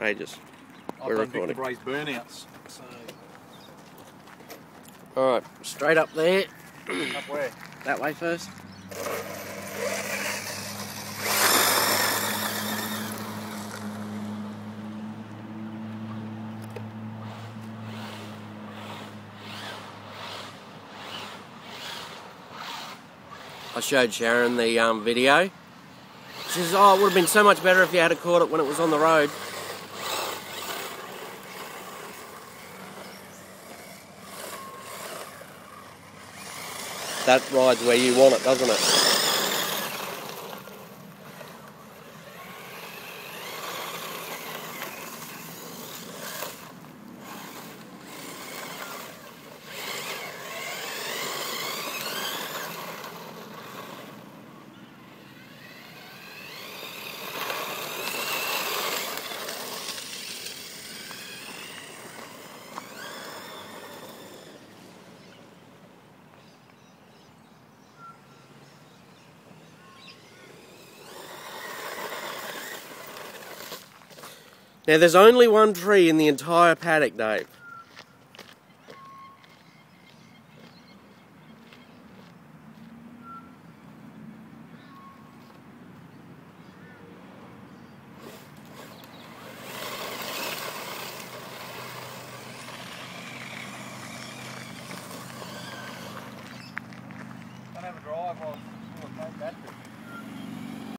ages. I've We're recording. Bray's burnouts. So, Alright, straight up there. up where? That way first. I showed Sharon the um, video. She says, "Oh, it would have been so much better if you had caught it when it was on the road." That rides where you want it, doesn't it? Now there's only one tree in the entire paddock, Dave. Drive,